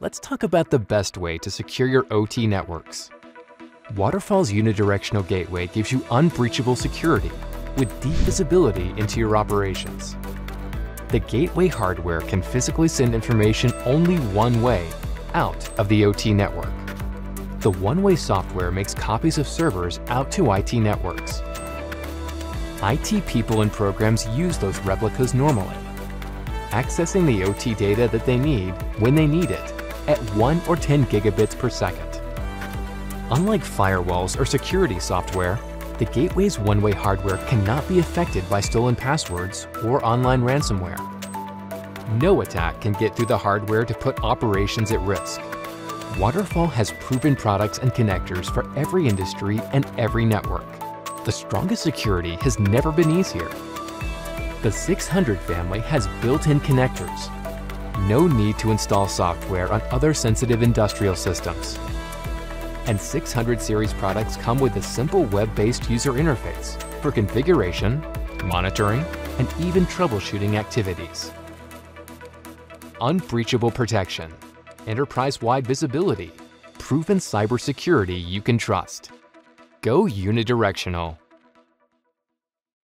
let's talk about the best way to secure your OT networks. Waterfall's unidirectional gateway gives you unbreachable security with deep visibility into your operations. The gateway hardware can physically send information only one way, out of the OT network. The one-way software makes copies of servers out to IT networks. IT people and programs use those replicas normally, accessing the OT data that they need when they need it at 1 or 10 gigabits per second. Unlike firewalls or security software, the gateway's one-way hardware cannot be affected by stolen passwords or online ransomware. No attack can get through the hardware to put operations at risk. Waterfall has proven products and connectors for every industry and every network. The strongest security has never been easier. The 600 family has built-in connectors. No need to install software on other sensitive industrial systems. And 600 series products come with a simple web-based user interface for configuration, monitoring, and even troubleshooting activities. Unbreachable protection, enterprise-wide visibility, proven cybersecurity you can trust. Go unidirectional.